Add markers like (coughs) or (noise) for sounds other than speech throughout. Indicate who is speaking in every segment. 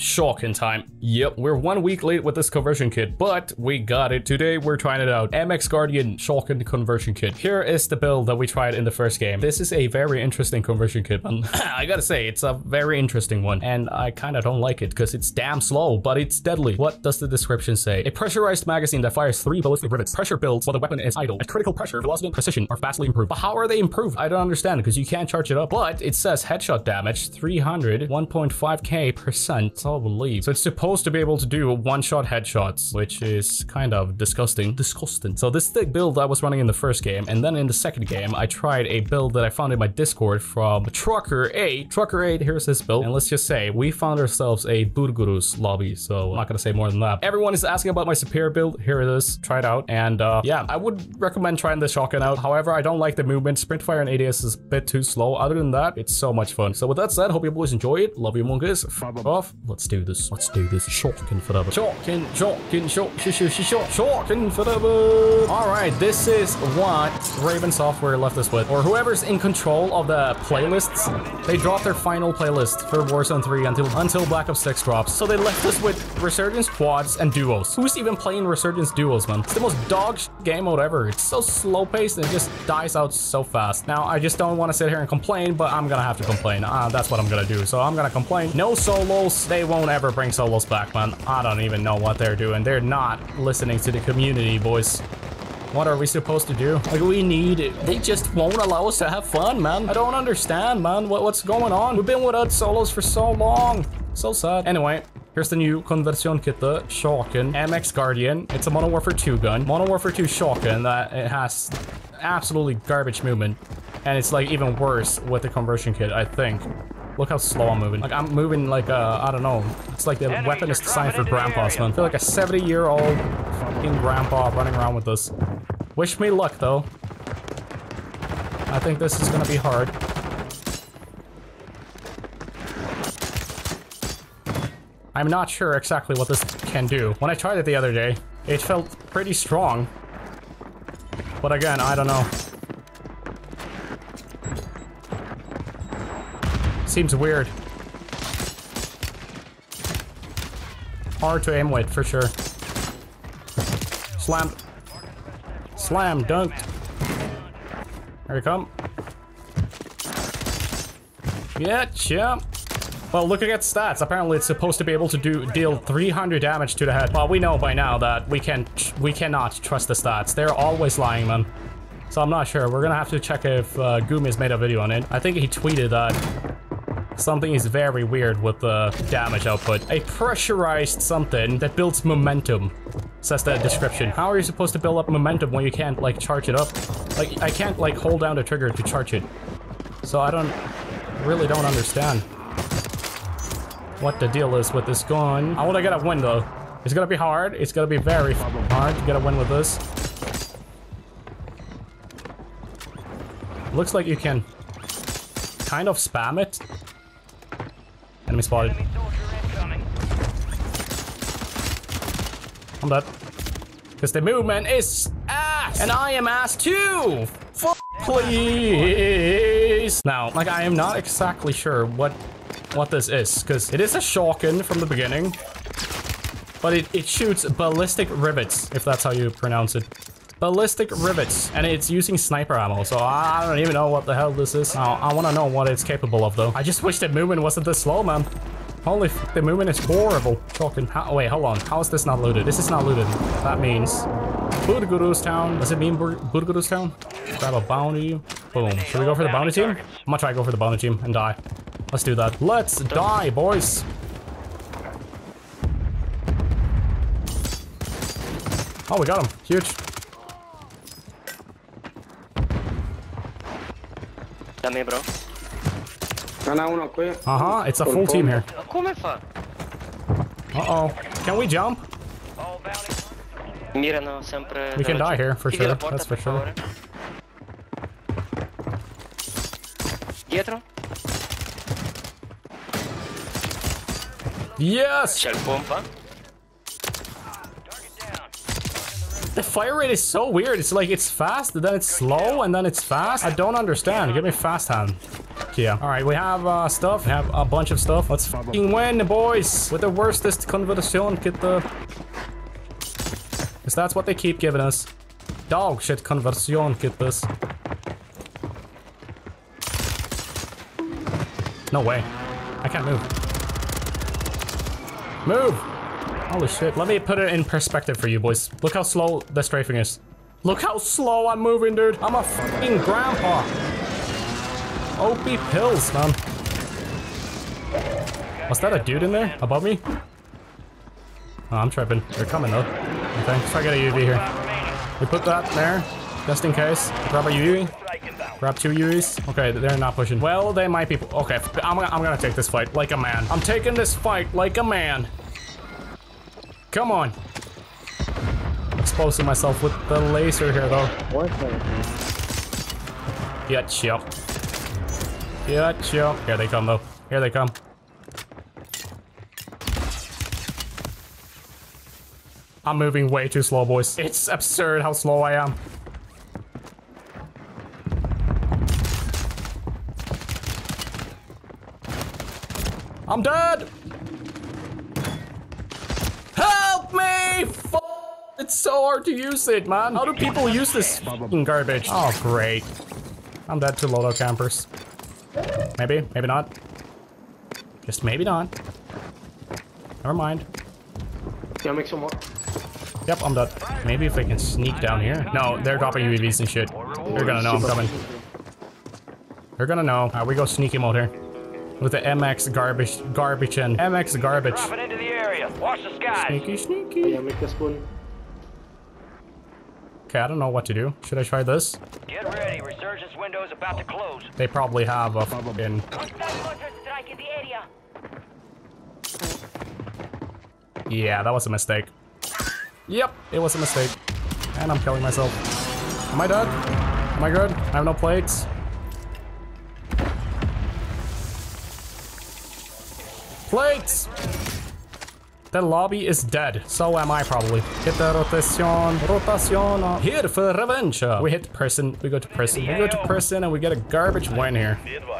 Speaker 1: shocking time. Yep, we're one week late with this conversion kit, but we got it. Today, we're trying it out. MX Guardian shocking conversion kit. Here is the build that we tried in the first game. This is a very interesting conversion kit, man. Um, (laughs) I gotta say, it's a very interesting one, and I kind of don't like it because it's damn slow, but it's deadly. What does the description say? A pressurized magazine that fires three ballistic rivets. Pressure builds while the weapon is idle. At critical pressure, velocity and precision are vastly improved. But how are they improved? I don't understand because you can't charge it up. But it says headshot damage 300, 1.5k percent, believe. So it's supposed to be able to do one-shot headshots, which is kind of disgusting. Disgusting. So this is the build I was running in the first game, and then in the second game, I tried a build that I found in my Discord from Trucker 8. Trucker 8, here's his build, and let's just say we found ourselves a Burgurus lobby, so I'm not gonna say more than that. Everyone is asking about my superior build. Here it is. Try it out, and uh, yeah, I would recommend trying the shotgun out. However, I don't like the movement. Sprint fire and ADS is a bit too slow. Other than that, it's so much fun. So with that said, hope you boys enjoy it. Love you. Fuck off. Let's do this. Let's do this. Shotgun forever. Shotgun, shotgun, shot, shot, shot, shot, shotgun forever. All right, this is what Raven Software left us with, or whoever's in control of the playlists. They dropped their final playlist for Warzone 3 until until Black Ops 6 drops. So they left us with Resurgence quads and duos. Who's even playing Resurgence duos, man? It's the most dog game mode ever. It's so slow paced and it just dies out so fast. Now, I just don't want to sit here and complain, but I'm gonna have to complain. Uh, that's what I'm gonna do. So I'm gonna complain. No solos. They won't ever bring solos back, man. I don't even know what they're doing. They're not listening to the community, boys. What are we supposed to do? Like, we need it. They just won't allow us to have fun, man. I don't understand, man. What, what's going on? We've been without solos for so long. So sad. Anyway, Here's the new conversion kit, the Shotgun MX Guardian. It's a Modern Warfare 2 gun. Modern Warfare 2 shotgun that it has absolutely garbage movement. And it's like even worse with the conversion kit, I think. Look how slow I'm moving. Like I'm moving like uh, I don't know. It's like the weapon is designed for grandpas, man. I feel like a 70 year old fucking grandpa running around with this. Wish me luck though. I think this is gonna be hard. I'm not sure exactly what this can do. When I tried it the other day, it felt pretty strong. But again, I don't know. Seems weird. Hard to aim with, for sure. Slam. Slam dunked. Here we come. Yeah, champ. Well, looking at stats, apparently it's supposed to be able to do deal 300 damage to the head. Well, we know by now that we can we cannot trust the stats. They're always lying, man. So I'm not sure. We're gonna have to check if uh, Gumi made a video on it. I think he tweeted that something is very weird with the damage output. A pressurized something that builds momentum, says the description. How are you supposed to build up momentum when you can't, like, charge it up? Like, I can't, like, hold down the trigger to charge it. So I don't, really don't understand what the deal is with this gun. I want to get a win though. It's gonna be hard. It's gonna be very hard to get a win with this. Looks like you can kind of spam it. Enemy spotted. I'm dead. Because the movement is ass! And I am ass too! F please! Now, like, I am not exactly sure what what this is, because it is a shotgun from the beginning, but it, it shoots ballistic rivets, if that's how you pronounce it. Ballistic rivets, and it's using sniper ammo, so I don't even know what the hell this is. I, I want to know what it's capable of, though. I just wish the movement wasn't this slow, man. Holy the movement is horrible. Shotgun. How, wait, hold on. How is this not looted? This is not looted. That means Burgurus town. Does it mean Bur Burgurus town? Grab a bounty. Boom. Should we go for the bounty team? I'm gonna try to go for the bounty team and die. Let's do that. Let's die, boys. Oh, we got him. Huge.
Speaker 2: Dammi bro.
Speaker 1: Uh-huh, it's a full team here.
Speaker 2: Come fa?
Speaker 1: Uh-oh. Can we jump?
Speaker 2: Mirano sempre...
Speaker 1: We can die here, for sure. That's for sure.
Speaker 2: Dietro?
Speaker 1: Yes!
Speaker 2: C'è il pompa.
Speaker 1: Fire rate is so weird. It's like it's fast, then it's slow, and then it's fast. I don't understand. Give me fast hand. Yeah. All right, we have uh, stuff. We have a bunch of stuff. Let's fucking win, boys. With the worstest conversion, get the... Because that's what they keep giving us. Dog shit conversion, get this. No way. I can't move. Move! Holy shit. Let me put it in perspective for you, boys. Look how slow the strafing is. Look how slow I'm moving, dude. I'm a fucking grandpa. OP pills, man. Was that a dude in there above me? Oh, I'm tripping. They're coming though. Okay, try to get a UV here. We put that there, just in case. Grab a UV. Grab two UVs. Okay, they're not pushing. Well, they might be. Okay, I'm, I'm gonna take this fight like a man. I'm taking this fight like a man. Come on. Exposing myself with the laser here, though. Get you. Get you. Here they come, though. Here they come. I'm moving way too slow, boys. It's absurd how slow I am. I'm dead! Help me! F it's so hard to use it, man. How do people use this fucking garbage? Oh, great. I'm dead to loadout campers. Maybe, maybe not. Just maybe not. Never mind.
Speaker 3: Can I make some more?
Speaker 1: Yep, I'm dead. Maybe if I can sneak down here. No, they're dropping UAVs and shit. They're gonna know I'm coming. They're gonna know. Alright, we go sneaky mode here. With the MX garbage, garbage and MX garbage.
Speaker 4: Dropping into the area. Watch the skies.
Speaker 1: Sneaky, sneaky.
Speaker 3: Can I make a spoon?
Speaker 1: Okay, I don't know what to do. Should I try this?
Speaker 4: Get ready. Resurgence window is about to close.
Speaker 1: They probably have a fucking...
Speaker 4: in.
Speaker 1: Yeah, that was a mistake. Yep, it was a mistake. And I'm killing myself. Am I dead? Am I good? I have no plates. Plates! The lobby is dead. So am I probably. Hit the rotation. Rotation. Here for revenge. We hit person. We go to prison. We go to prison and we get a garbage win here.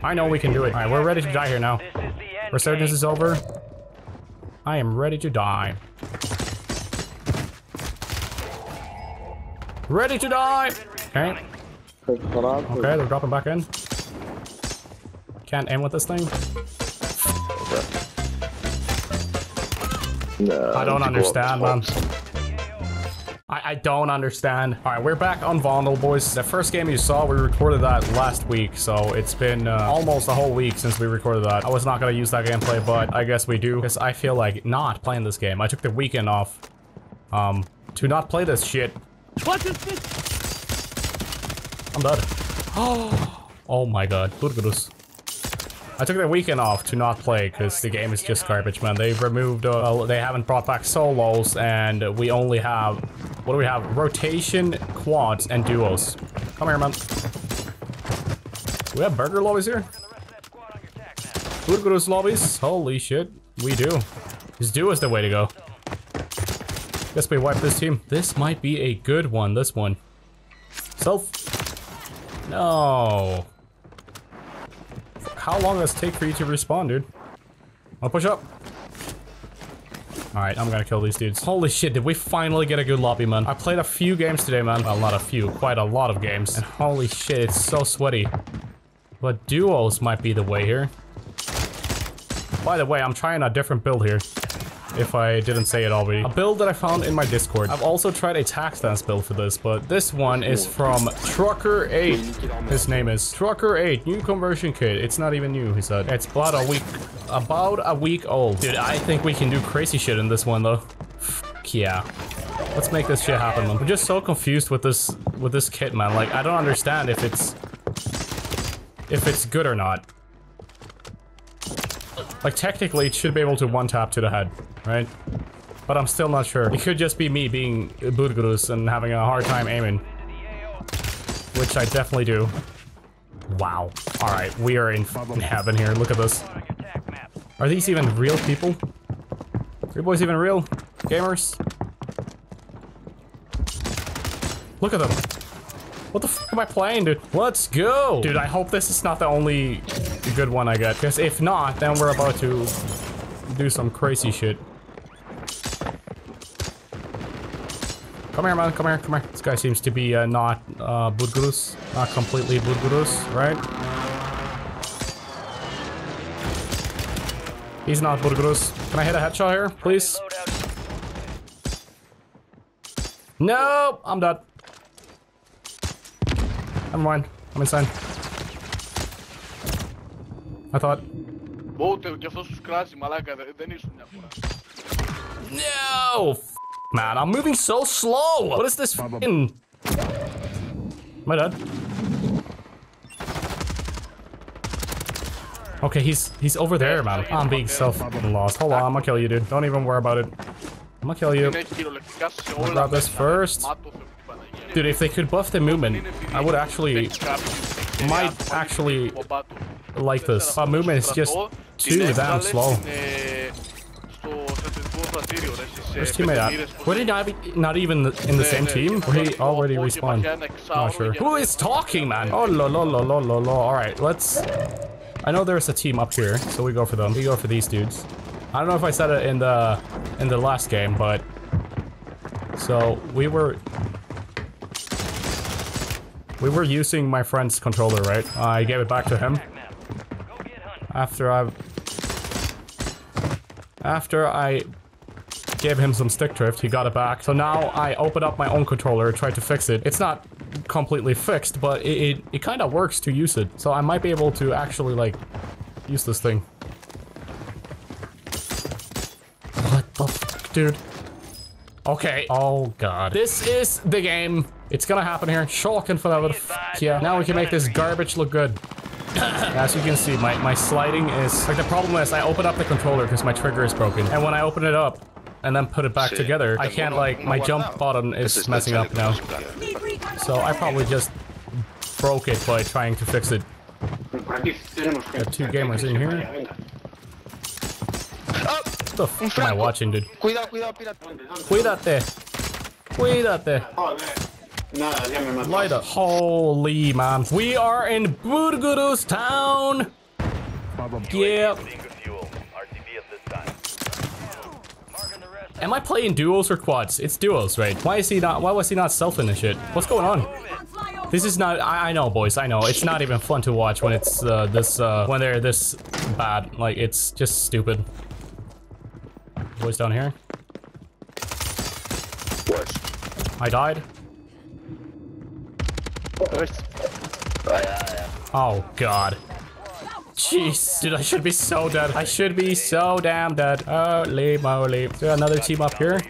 Speaker 1: I know we can do it. Alright, we're ready to die here now. Resurgence is over. I am ready to die. Ready to die! Okay. Okay, they're dropping back in. Can't aim with this thing. I don't understand, man. I, I don't understand. All right, we're back on Vondel, boys. The first game you saw, we recorded that last week, so it's been uh, almost a whole week since we recorded that. I was not gonna use that gameplay, but I guess we do, because I feel like not playing this game. I took the weekend off, um, to not play this shit. What is this? I'm dead. Oh (gasps) oh my god, Burgos. I took the weekend off to not play because the game is just garbage, man. They've removed, uh, they haven't brought back solos, and we only have, what do we have? Rotation, quads, and duos. Come here, man. Do we have burger lobbies here? Burgos lobbies? Holy shit, we do. This duo is the way to go. Guess we wipe this team. This might be a good one, this one. Self. No. How long does it take for you to respawn, dude? I'll push up. Alright, I'm gonna kill these dudes. Holy shit, did we finally get a good lobby, man? I played a few games today, man. Well, not a few, quite a lot of games. And holy shit, it's so sweaty. But duos might be the way here. By the way, I'm trying a different build here. If I didn't say it already. A build that I found in my Discord. I've also tried a tax dance build for this, but this one is from Trucker8. His name is Trucker8, new conversion kit. It's not even new, he said. It's about a week, about a week old. Dude, I think we can do crazy shit in this one, though. Fuck yeah. Let's make this shit happen, man. I'm just so confused with this, with this kit, man. Like, I don't understand if it's, if it's good or not. Like, technically, it should be able to one-tap to the head, right? But I'm still not sure. It could just be me being Burgos and having a hard time aiming. Which I definitely do. Wow. Alright, we are in fucking heaven here. Look at this. Are these even real people? Are you boys even real? Gamers? Look at them. What the fuck am I playing, dude? Let's go! Dude, I hope this is not the only good one I get. Because if not, then we're about to do some crazy shit. Come here, man. Come here. Come here. This guy seems to be uh, not uh, Budgurus. Not completely Budgurus, right? He's not Budgurus. Can I hit a headshot here, please? No, I'm dead. Never mind. I'm inside. I thought.
Speaker 5: Βόουτερ και αυτός τους κράζει, μαλάκα, δε- δεν ήσουν μια φορά.
Speaker 1: No! F man, I'm moving so slow! What is this fucking... Am I dead? Okay, he's he's over there, man. I'm being so fucking lost. Hold on, I'm gonna kill you, dude. Don't even worry about it. I'm gonna kill you.
Speaker 5: Είναι κυριολεκτικά σε όλα
Speaker 1: grab this
Speaker 5: μέσα.
Speaker 1: first.
Speaker 5: Μάτω θεού την Παναγία.
Speaker 1: Dude, if they could buff the movement, I would actually
Speaker 5: Έχεις κάποιους
Speaker 1: might
Speaker 5: ευκαιρία,
Speaker 1: actually
Speaker 5: κομπά του.
Speaker 1: like this. Our movement is just too damn slow. This teammate
Speaker 5: out.
Speaker 1: Were did not, not even in the same team? He already respawned. Not sure. Who is talking, man? Oh, lo, lo, lo, lo, lo, lo. All right, let's... I know there's a team up here, so we go for them. We go for these dudes. I don't know if I said it in the in the last game, but... So, we were... We were using my friend's controller, right? I gave it back to him after I after I gave him some stick drift, he got it back. So now I open up my own controller, try to fix it. It's not completely fixed, but it, it, it kind of works to use it. So I might be able to actually like use this thing. What the fuck, dude? Okay. Oh god. This is the game. It's gonna happen here. Shulkin for that fuck yeah. Now we can make this garbage look good. (coughs) As you can see, my, my sliding is... Like, the problem is I open up the controller because my trigger is broken. And when I open it up and then put it back together, I can't, like... My jump button is messing up now. So I probably just broke it by trying to fix it.
Speaker 3: Por aquí.
Speaker 1: Got two gamers in here. What the fuck am I watching, dude?
Speaker 6: Cuidado, cuidado, pirata.
Speaker 1: Cuídate. Cuídate.
Speaker 3: Joder. Nada, ya me mató.
Speaker 1: Light up. Holy man. We are in Burgurus town. Yep.
Speaker 4: Bingo fuel. RTV at this time. Marking the rest.
Speaker 1: Am I playing duos or quads? It's duos, right? Why is he not? Why was he not selfing this shit? What's going on? This is not. I, I know, boys. I know. It's not even fun to watch when it's uh, this. Uh, when they're this bad. Like it's just stupid. Boys down here. I died. Oh god. Jeez, dude, I should be so dead. I should be so damn dead. Holy moly. Is there another team up here?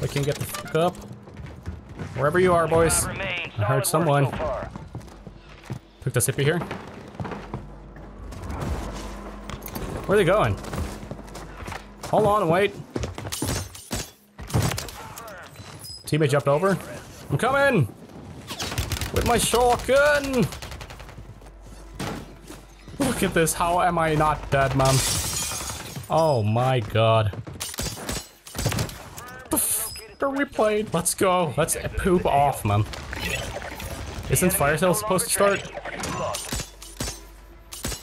Speaker 1: We can get the fuck up. Wherever you are, boys. I heard someone. Took the sippy here. Where are they going? Hold on, wait. Teammate jumped over. I'm coming! With my shotgun! Look at this, how am I not dead, man? Oh my god. The f are we playing? Let's go. Let's poop off, man. Isn't fire sale supposed to start?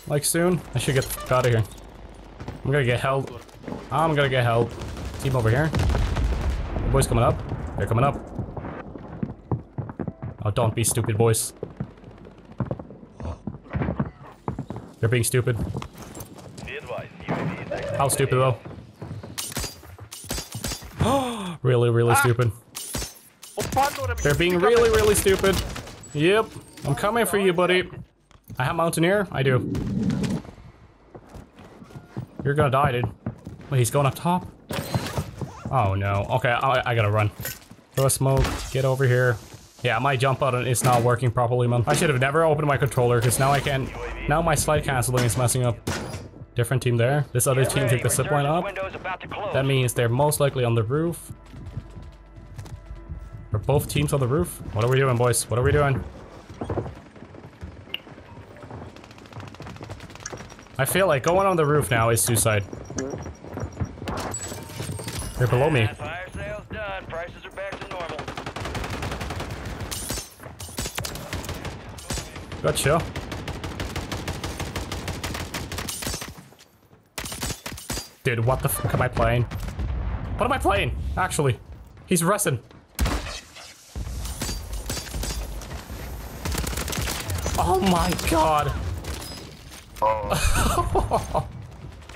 Speaker 1: Like soon? I should get out of here. I'm gonna get help. I'm gonna get help. Team over here. The boys coming up. They're coming up. Oh, don't be stupid, boys. They're being stupid. How stupid, though? (gasps) really, really
Speaker 5: ah! stupid.
Speaker 1: They're being really, really stupid. Yep. I'm coming for you, buddy. I have Mountaineer? I do. You're gonna die, dude. Wait, he's going up top? Oh, no. Okay, I, I gotta run. Throw a smoke. Get over here. Yeah, my jump button is not working properly, man. I should have never opened my controller, because now I can't... Now my slide canceling is messing up. Different team there. This other team took the zip line up. That means they're most likely on the roof. Are both teams on the roof? What are we doing, boys? What are we doing? I feel like going on the roof now is suicide. They're below me. Gotcha. Dude, what the fuck am I playing? What am I playing, actually? He's resting. Oh my god. Oh.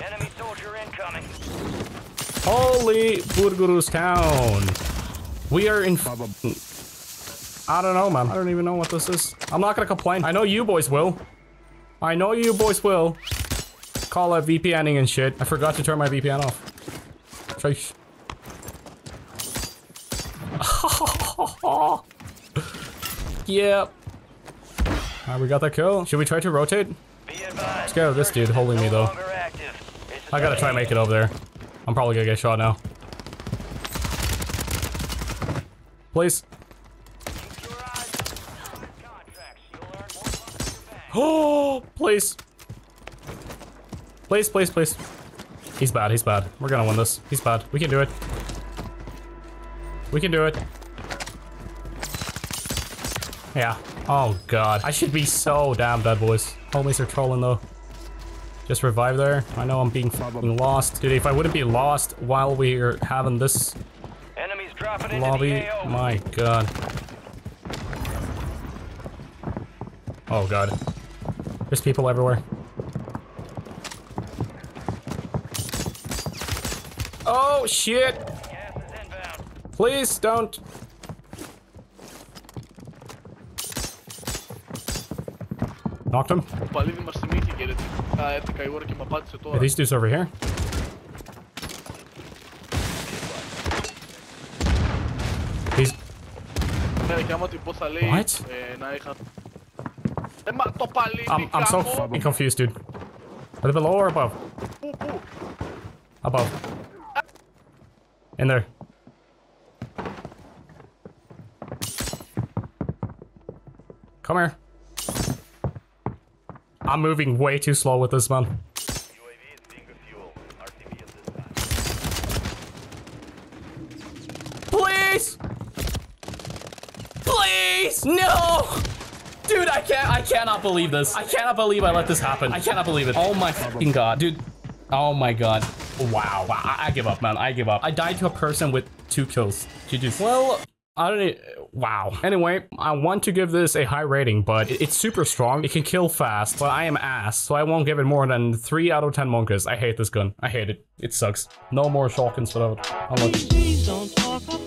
Speaker 1: (laughs)
Speaker 4: Enemy soldier incoming.
Speaker 1: Holy Burgurus town. We are in I don't know, man. I don't even know what this is. I'm not gonna complain. I know you boys will. I know you boys will. Call it VPNing and shit. I forgot to turn my VPN off. Trace. (laughs) yep. Alright, we got that kill. Should we try to rotate?
Speaker 4: Advised.
Speaker 1: Scared of this dude holding me though. I gotta try and make it over there. I'm probably gonna get shot now. Please. Oh, please. Please, please, please. He's bad, he's bad. We're gonna win this. He's bad. We can do it. We can do it. Yeah. Oh, God. I should be so damn dead, boys. Homies are trolling, though. Just revive there. I know I'm being fucking lost. Dude, if I wouldn't be lost while we're having this
Speaker 4: Enemies dropping
Speaker 1: lobby, my God. Oh, God. There's people everywhere. Oh, shit! Please don't. Knocked him.
Speaker 5: Yeah,
Speaker 1: these dudes over here.
Speaker 5: He's.
Speaker 1: What? I'm, I'm so fucking confused, dude. A little lower or above? Above. In there. Come here. I'm moving way too slow with this, man. Cannot believe this. I cannot believe I let this happen. I cannot believe it. Oh my fucking god. Dude. Oh my god. Wow. I, I give up, man. I give up. I died to a person with two kills. GG's. Well, I don't e- Wow. Anyway, I want to give this a high rating, but it- it's super strong. It can kill fast, but I am ass, so I won't give it more than 3 out of 10 monkeys. I hate this gun. I hate it. It sucks. No more shotguns without. Unlucky.
Speaker 6: Please don't talk about